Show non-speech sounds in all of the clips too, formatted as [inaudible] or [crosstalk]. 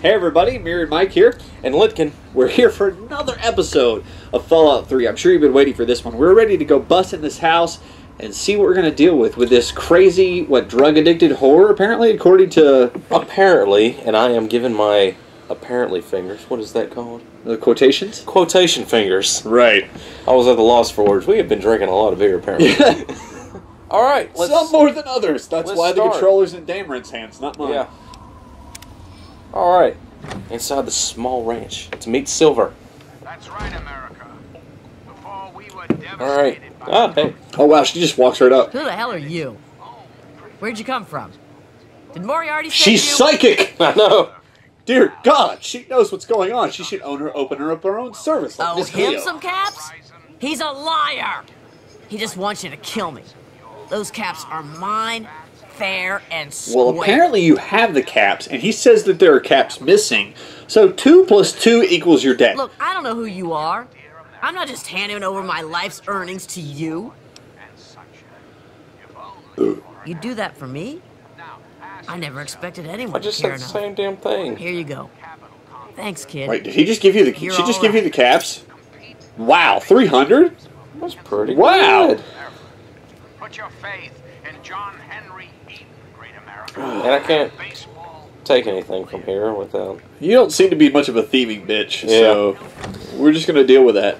Hey everybody, Myriad Mike here. And Lyitcun. We're here for another episode of Fallout 3. I'm sure you've been waiting for this one. We're ready to go bust in this house and see what we're going to deal with with this crazy, what, drug addicted horror, apparently, according to Apparently, and I am giving my apparently fingers. What is that called? the quotations. Quotation fingers. Right. I was at the loss for words. We have been drinking a lot of beer, apparently. [laughs] All right, let's. Some more than others. That's why start. the controller's in Dameron's hands, not mine. Yeah. All right. Inside the small ranch. It's Meet Silver. That's right, America. Before we were devastated All right. by Ah, hey. Oh wow, she just walks right up. Who the hell are you? Where'd you come from? Did Moriarty send She's you? psychic! [laughs] I know. Dear God, she knows what's going on. She should own her, open her up her own service. Like Oh, Miss him Cleo. some caps? He's a liar. He just wants you to kill me. Those caps are mine, fair and square. Well, apparently you have the caps, and he says that there are caps missing. So two plus two equals your debt. Look, I don't know who you are. I'm not just handing over my life's earnings to you. and such. If only You do that for me? I never expected anyone I just to care said the enough. same damn thing. Here you go. Thanks, kid. Wait, did he just give you the? You're she just all give you the caps? Wow, three hundred. That's pretty Wow. good. Put your faith in John Henry Eden, great America. And I can't take anything from here without. You don't seem to be much of a thieving bitch, so we're just gonna deal with that.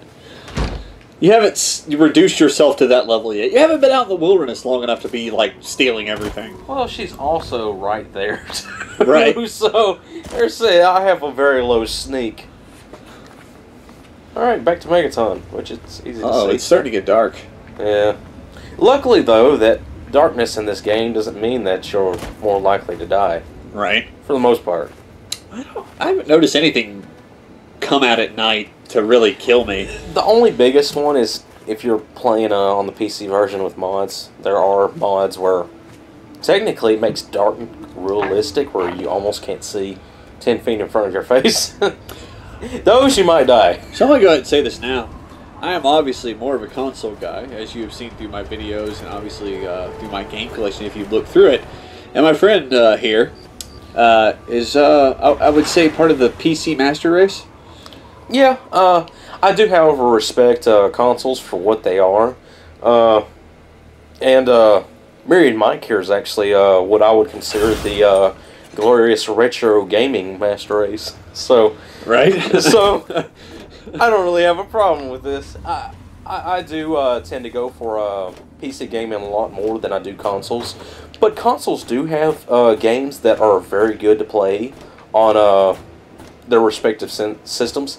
You haven't s- you reduced yourself to that level yet. You haven't been out in the wilderness long enough to be like stealing everything. Well, she's also right there. [laughs] Right. [laughs] so, there's say I have a very low sneak. All right, back to Megaton, which it's easy to Oh, see. it's starting to get dark. Yeah. Luckily, though, that darkness in this game doesn't mean that you're more likely to die. Right. For the most part. I don't. I haven't noticed anything come out at night to really kill me. The only biggest one is if you're playing uh, on the PC version with mods. There are mods where technically it makes dark realistic, where you almost can't see ten feet in front of your face. [laughs] Those you might die. So I'm gonna go ahead and say this now. I am obviously more of a console guy, as you have seen through my videos and obviously uh, through my game collection if you look through it. And my friend uh, here uh, is, uh, I, I would say, part of the PC master race. Yeah, uh, I do, however, respect uh, consoles for what they are. Uh, and uh, Myriad Mike here is actually uh, what I would consider the uh, glorious retro gaming master race. So, Right? so [laughs] I don't really have a problem with this. I, I, I do uh, tend to go for a PC gaming a lot more than I do consoles. But consoles do have uh, games that are very good to play on uh, their respective systems.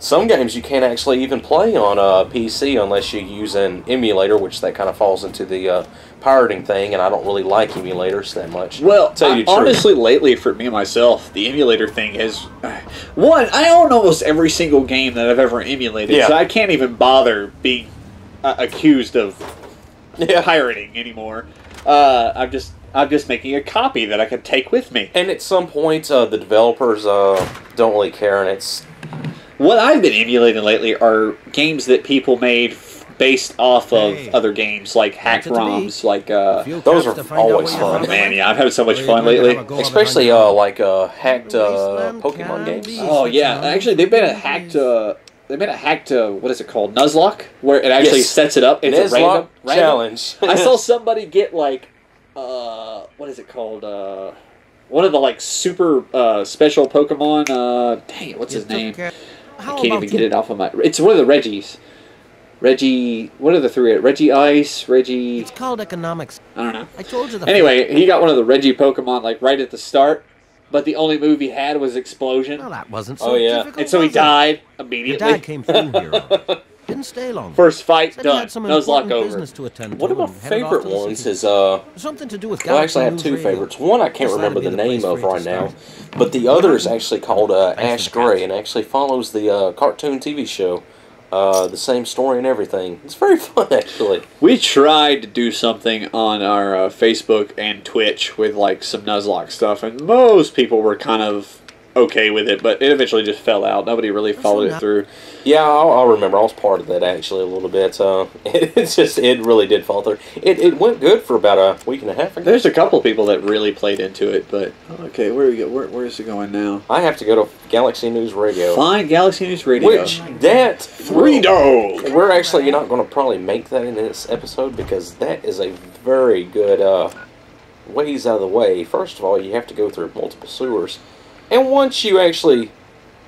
Some games you can't actually even play on a PC unless you use an emulator, which that kind of falls into the uh, pirating thing, and I don't really like emulators that much. Well, Tell you I- honestly, lately for me myself, the emulator thing has [sighs] one. I own almost every single game that I've ever emulated, Yeah. so I can't even bother being uh, accused of Yeah. pirating anymore. Uh, I'm just I'm just making a copy that I can take with me. And at some point, uh, the developers uh, don't really care, and it's What I've been emulating lately are games that people made f- based off of Hey. other games, like hack That's it to me. ROMs, like uh, Those are to find out always fun. you're man, yeah, I've had so much fun you're going to lately. have a go on especially uh, like uh, hacked uh, Pokemon games. Oh yeah, actually they made a hacked. Uh, they made a hacked. Uh, what is it called? Nuzlocke, where it actually Yes. sets it up. It's a random, random- challenge. I saw [laughs] somebody get like, uh, what is it called? Uh, one of the like super uh, special Pokemon. Uh, dang it, what's You his name? Took care- I can't about even get it off of my. It's one of the Regis. Regi. What are the three? Reggie Ice. Regi. It's called economics. I don't know. I told you the. Anyway, he got one of the Regi Pokemon like right at the start, but the only move he had was Explosion, Well, that wasn't oh, so Oh, yeah. difficult. and so he was it? died Your immediately. dad came through here. [laughs] all. Didn't stay long. First fight Said done. Nuzlocke over. to attend One to of my and headed off favorite ones is uh. something to do with Well, I actually have two Radio. favorites. One I can't remember the the name of right now, but the other is actually called uh, Ash Gray, and actually follows the uh, cartoon TV show. Uh, the same story and everything. It's very [laughs] fun, actually. We tried to do something on our uh, Facebook and Twitch with like some Nuzlocke stuff, and most people were kind of okay with it, but it eventually just fell out. Nobody really followed it through. Yeah, I'll, I'll remember. I was part of that actually a little bit. Uh, [laughs] it, it's just it really did fall through. It, it went good for about a week and a half ago. There's a couple people that really played into it, but okay, where we go? Where, where is it going now? I have to go to Galaxy News Radio, Find Galaxy News Radio. which that three dog. We're actually not going to probably make that in this episode because that is a very good uh, ways out of the way. First of all, you have to go through multiple sewers, and once you actually,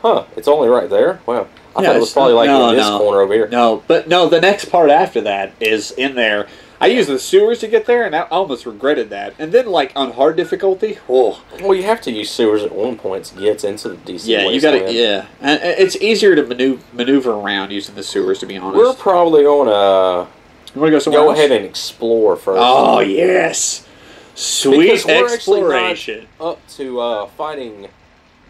huh? It's only right there. Wow, I thought it was probably like no, in this no. corner over here. No, but no, the next part after that is in there. I used the sewers to get there, and I almost regretted that. And then, like on hard difficulty, oh Well, you have to use sewers at one point to get into the DC. yeah, you got to yeah. And it's easier to maneuver maneuver around using the sewers, to be honest. We're probably going to you want to go somewhere go else? ahead and explore first. Oh yes, sweet Because we're actually not exploration. up to uh, fighting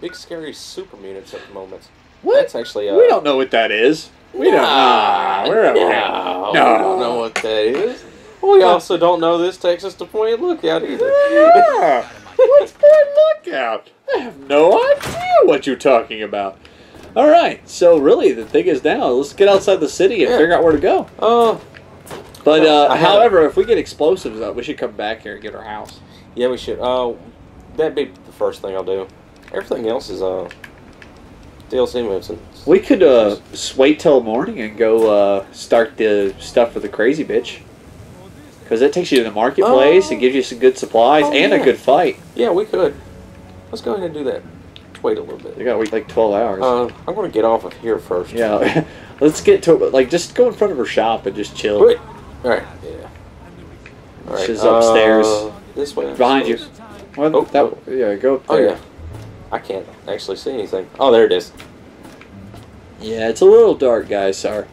big scary super mutants at the moment. What? That's actually uh, we don't know what that is. We don't. Nah, Ah, we're no, no. we don't know what that is. We also don't know this takes us to Point Lookout either. Yeah. [laughs] What's Point Lookout? I have no idea what you're talking about. All right, so really the thing is now let's get outside the city and Yeah. figure out where to go. Uh, But uh, however, if we get explosives up, we should come back here and get our house. yeah, we should. Uh, that'd be the first thing I'll do. Everything else is uh DLC moves. And We could uh, wait till morning and go uh, start the stuff for the crazy bitch. Because it takes you to the marketplace Oh. and gives you some good supplies Oh, and a good fight. yeah, we could. Let's go ahead and do that. Let's wait a little bit. You gotta wait like 12 hours. Uh, I'm gonna get off of here first. yeah, [laughs] let's get to Like, just go in front of her shop and just chill. Wait. All right. Yeah. All right. She's upstairs. uh, this way. Behind you. Well, Oh, that, oh. Yeah, go up Oh there. yeah. I can't actually see anything. Oh, there it is. Yeah, it's a little dark, guys. Sorry.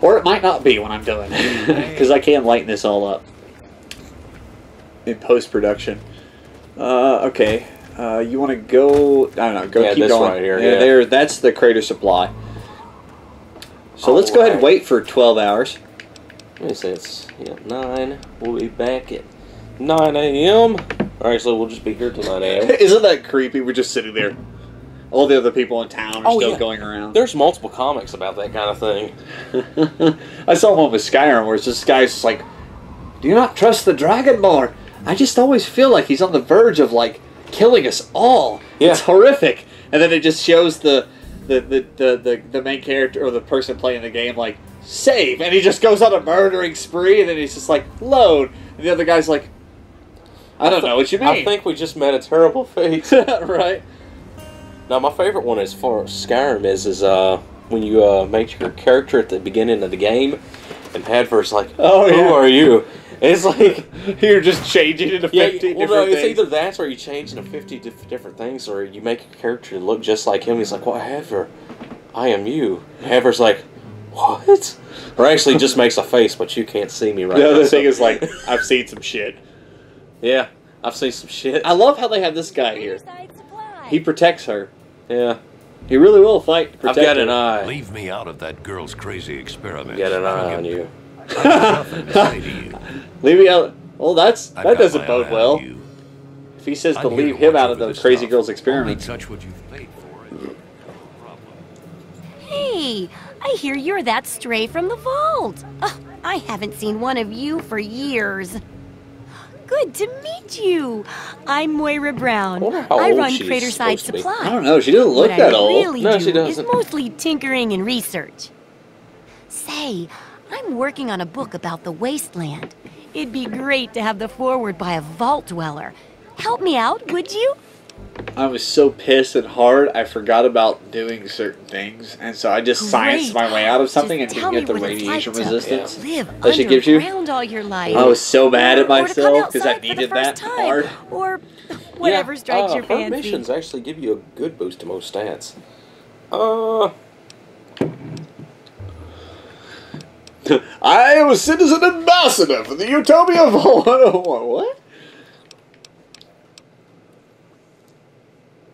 Or it might not be when I'm done, because [laughs] I can lighten this all up in post production. Uh, okay. Uh, you want to go? I don't know. Go Yeah, keep this going. right here, yeah. There. That's the crater supply. So let's go ahead and wait for 12 hours. Let me see. It's yeah, nine. We'll be back at nine a.m. All right, so we'll just be here till nine a.m. Isn't that creepy? We're just sitting there. All the other people in town are Oh, still yeah. going around. There's multiple comics about that kind of thing. [laughs] I saw one with Skyrim where it's this guy's just like, "Do you not trust the Dragonborn? I just always feel like he's on the verge of like killing us all. Yeah. It's horrific." And then it just shows the the, the, the, the the main character or the person playing the game like save, and he just goes on a murdering spree, and then he's just like load, and the other guy's like, "I don't know what you mean." I think we just met a terrible fate. [laughs] right. now, my favorite one as far as Skyrim is is uh when you uh make your character at the beginning of the game, and Hadvar's like, Oh, who yeah. are you?" It's like. [laughs] You're just changing into Yeah, fifty well, no, it's things. either that or you change into 50 diff- different things, or you make your character look just like him. He's like, Well, Hadvar, I am you. Hadvar's like, What? Or actually just makes a face, but you can't see me right the now. other so- thing is like, [laughs] I've seen some shit. Yeah, I've seen some shit. I love how they have this guy here. He protects her. yeah, He really will fight to I've got her. an eye. Leave me out of that girl's crazy experiment. Got an eye on you. I've nothing to say to you. [laughs] Leave me out. Well, that's I've that got doesn't bode well. If he says to I'm leave to him out of over the crazy stuff. girl's Only experiment. touch what you've paid for. Hey, I hear you're that stray from the vault. Ugh, I haven't seen one of you for years. Good to meet you. I'm Moira Brown. I I run Craterside. Supply. I don't know. She doesn't look what that I old. really No, do she doesn't. mostly tinkering and research. Say, I'm working on a book about the wasteland. It'd be great to have the forward by a vault dweller. Help me out, would you? I was so pissed and hard. I forgot about doing certain things, and so I just scienced my way out of something Just and didn't get the radiation like resistance. That she gives you. all your life. I was so mad at Or- or to come myself because I outside for the needed that time, hard. Or [laughs] whatever strikes yeah, your uh, her fancy. missions actually give you a good boost to most stats. Uh, [laughs] I am a citizen ambassador for the Utopia [laughs] Vault 101. What?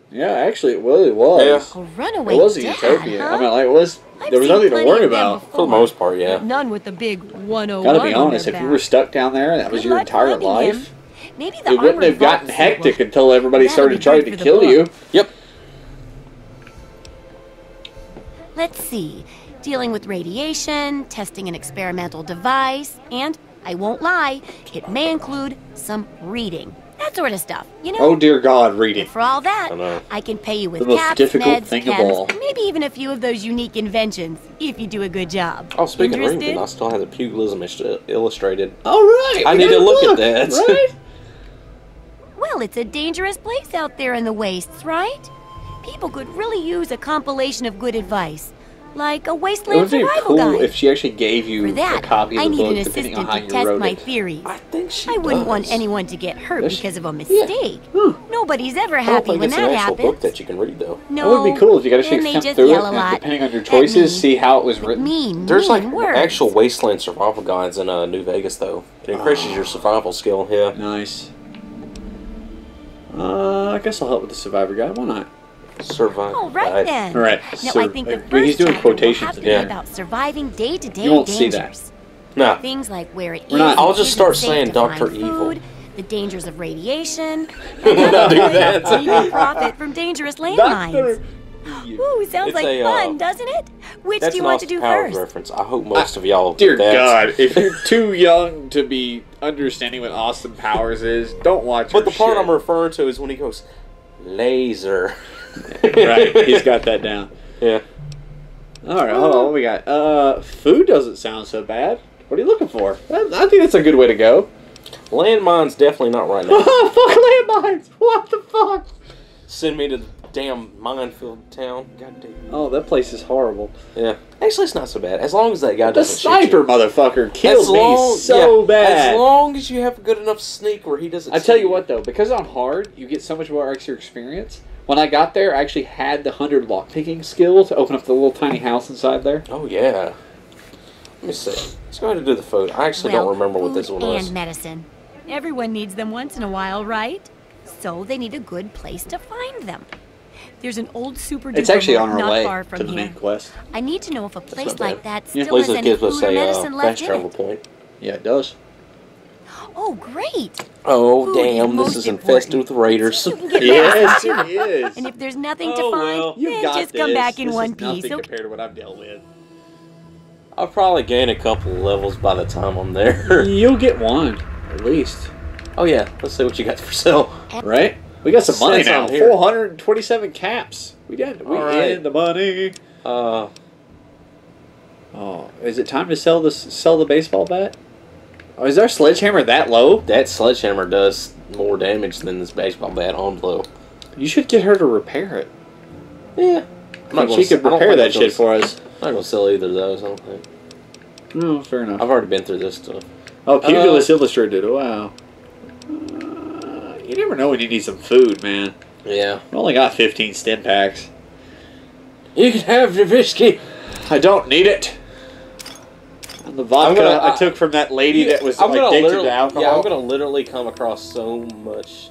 Yeah, actually, it was. It was. A runaway It was a dad, utopia. huh? I mean, like, it was. I've there was nothing to worry of them about. for the most part, yeah. None with the big 101 Gotta be honest, their if you were stuck down there, that was Good your entire life. him. Maybe the it wouldn't have gotten hectic sequel. until everybody started trying to kill book. you. Yep. Let's see. Dealing with radiation, testing an experimental device, and I won't lie, it may include some reading. That sort of stuff, you know? Oh dear God, read it. For all that, I. I can pay you with The most caps, difficult meds, thing chems, and maybe even a few of those unique inventions, if you do a good job. Oh, speaking of Interested? reading, I still have the pugilism illustrated. All right, I need to a look at that. [laughs] Right? Well, it's a dangerous place out there in the wastes, right? People could really use a compilation of good advice, like a wasteland It wasteland would be survival cool guide. if she actually gave you For that, a copy of I the need book, an depending on assistant how to you test wrote my it. theories. I think she I wouldn't want anyone to get hurt Does she? because of a mistake. Huh. Nobody's ever happy think when it's that an actual happens. book that you can read, though. no, That would be cool if you got to then they just through it, yell a and lot. depending on your choices, me. see how it was written. Mean, There's mean like words. actual wasteland survival guides in uh, New Vegas, though. It increases your survival skill. Yeah. Nice. Uh, I guess I'll help with the Survivor Guide. Why not? Survival. All right guide. then. All right, Now sur- I think the first he's doing chapter will quotations have to again. be about surviving day-to-day You see that. dangers. Nah. Things like where it We're not- is I'll just start saying Dr. Evil. Food, the dangers of radiation, [laughs] We'll not do that. so profit from dangerous landmines. Ooh, sounds It's like a, fun, uh, doesn't it? Which do you want to Austin do Powers first? reference. I hope most of y'all. Dear get that. God, if you're [laughs] too young to be understanding what Austin Powers is, don't watch. It. But her the part shit. I'm referring to is when he goes, laser. Right, he's got that down. Yeah. All right, hold on. What we got? Uh, food doesn't sound so bad. What are you looking for? I, I think that's a good way to go. Landmine's definitely not right now. [laughs] fuck landmines! What the fuck? Send me to the damn minefield town. God damn. Oh, that place is horrible. Yeah. Actually, it's not so bad. As long as that guy The doesn't shoot sniper you. motherfucker killed As long- me so yeah, bad. As long as you have a good enough sneak where he doesn't. I tell see you what though, because on hard, you get so much more extra experience. When I got there, I actually had the hundred lockpicking skill to open up the little tiny house inside there. Oh yeah. Let me see. Let's go ahead and do the food. I actually well, don't remember what this one and was. medicine. Everyone needs them once in a while, right? So they need a good place to find them. There's an old super It's actually on our not way far to from the here. main quest. I need to know if a place like that Yeah. still At least has it any gives food us or a uh, medicine fast left in travel it. point. Yeah, it does. Oh, great! Oh Food damn! This is infested important. with raiders. You can get Yes, medicine, it too. is. And if there's nothing Oh, to find, well. You've then got just come back in This one is nothing piece. okay? compared to what I've dealt with. I'll probably gain a couple levels by the time I'm there. [laughs] You'll get one, at least. oh yeah. Let's see what you got for sale. Right? We got some money now. 427 caps. We did. We All right. in the money. Uh, Oh, is it time to sell this? Sell the baseball bat? Oh, is our sledgehammer that low? that sledgehammer does more damage than this baseball bat on blow. You should get her to repair it. Yeah. I'm not she could I repair that shit for us. I'm not gonna sell either of those. I don't think. No, fair enough. I've already been through this stuff. Oh, Pugilist Illustrated. Wow. Uh, you never know when you need some food, man. Yeah. We only got 15 stim packs. You can have your whiskey. I don't need it. And the vodka gonna- I, I- took from that lady that was I'm like, gonna addicted to alcohol. Yeah, I'm gonna literally come across so much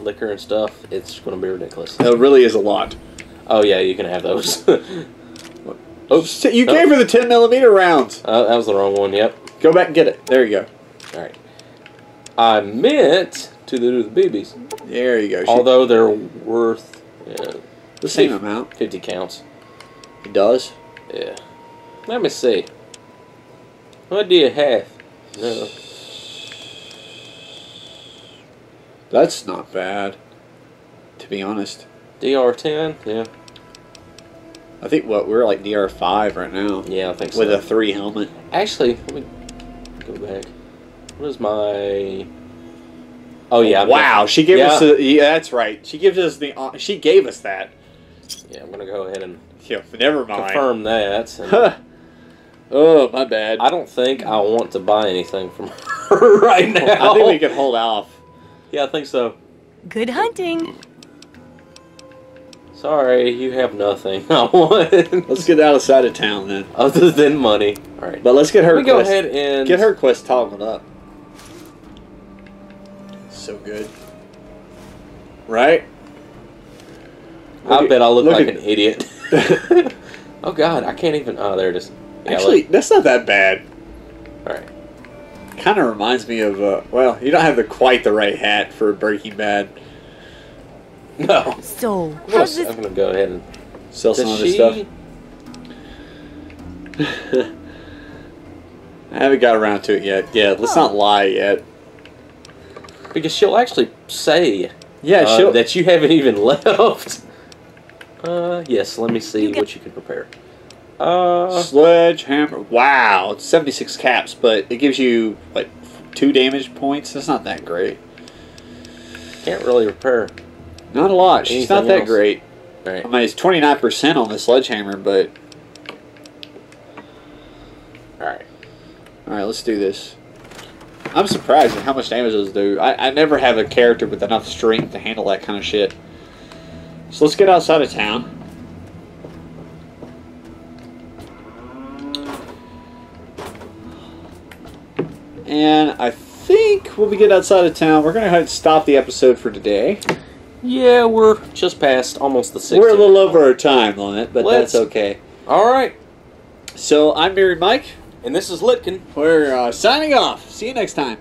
liquor and stuff. It's gonna be ridiculous. It really is a lot. Oh yeah, you can have those. [laughs] Oops. You gave her the 10 millimeter rounds. uh, that was the wrong one. Yep. Go back and get it. There you go. All right. I meant to do the BBs, There you go. She- although they're worth yeah, the same amount. fifty counts. It does. Yeah. Let me see. What do you have? No. That's not bad. To be honest. DR10. Yeah. I think what we're like DR5 right now. Yeah, I think so. With a 3 helmet. Actually, let me go back. What is my? Oh yeah. Wow, she gave yeah. us the, yeah, that's right. She gives us the uh, she gave us that. Yeah, I'm gonna go ahead and Yeah, never mind. confirm that. and Huh. Oh, my bad. I don't think I want to buy anything from [laughs] her [laughs] right now. I think we can hold off. Yeah, I think so. Good hunting. Sorry, you have nothing. [laughs] I want Let's get out of side of town then. other than money. All right. But let's get her Let me go ahead and get her quest toggled up. So good. Right? I bet I look, look like at- an idiot. oh God, I can't even. Oh, there it is. Yeah, Actually, that's not that bad. all right. kind of reminds me of uh, well, you don't have the quite the right hat for a Breaking Bad. No. So, I'm gonna, how's I'm gonna go ahead and. Sell some Does other she? stuff. [laughs] I haven't got around to it yet. Yeah, let's not lie yet. Because she'll actually say Yeah, uh, she'll. that you haven't even [laughs] left. Uh, yes. Let me see You get- what you can prepare. Uh, Sledgehammer. Wow, it's 76 caps, but it gives you, like, two damage points. That's not that great. can't really repair. Not a lot. She's not that else? great. Right. I mean, it's 29% on the sledgehammer, but. All right. Alright, let's do this. I'm surprised at how much damage those do. I, I never have a character with enough strength to handle that kind of shit. So let's get outside of town. And I think when we get outside of town, we're going to stop the episode for today. Yeah, we're just past almost the 60. We're a little over our time limit, but Let's- that's okay. All right. So I'm Myriad Mike. And this is Lyitcun. We're uh, signing off. See you next time.